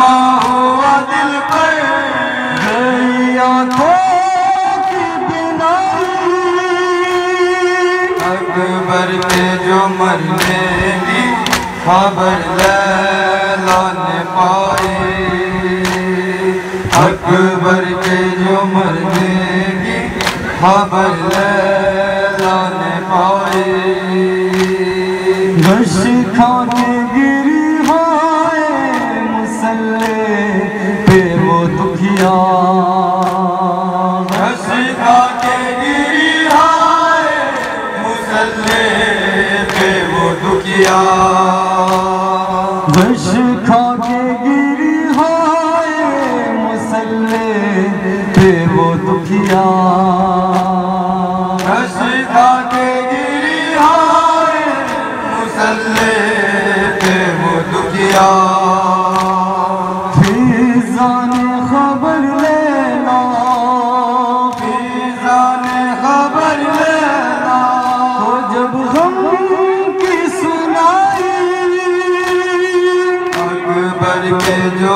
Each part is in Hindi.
समा हुआ दिल पर गई आँखों अकबर के जो मरने की खबर लैला ने पाई। अकबर के जो मरने की खबर लैला ने पाई। घश खा हंसता के गिरी हाय मुसल्ले पे वो दुखिया घश खा के गिरी हाय मुसल्ले पे वो दुखिया हंसता के गिरी हाय मुसल्ले दुखिया खबर लेना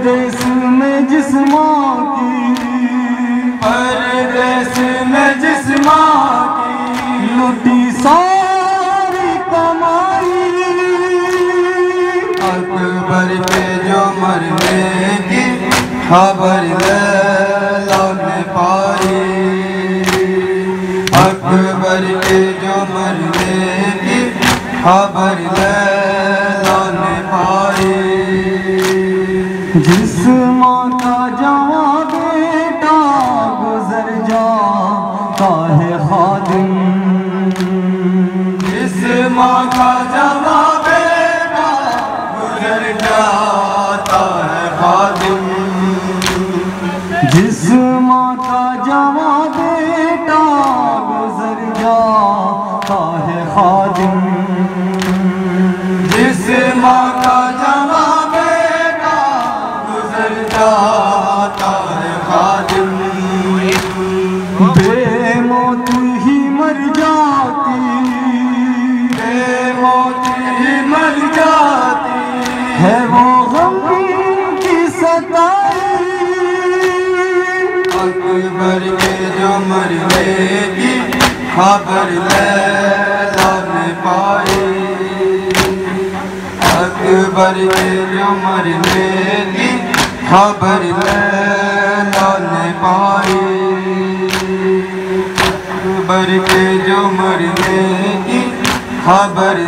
परदेस में जिस्मां की। परदेस में जिस माँ की। लुटी सारी कमाई। अकबर के जो मरने की खबर लैला ने पाई। अकबर के जो मरने की खबर लैला जिस माँ का जवां बेटा गुजर जाता है खादिम। इस माँ का जमा बेटा गुजर जाता है खादिम। जिस माँ का जवां बेटा गुजर जाता है खादिम। अकबर के जो मरने की खबर ने पाई अकबर के जो मरने की खबर लैला पाई। अकबर के जो खबर